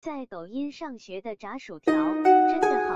在抖音上学的炸薯条真的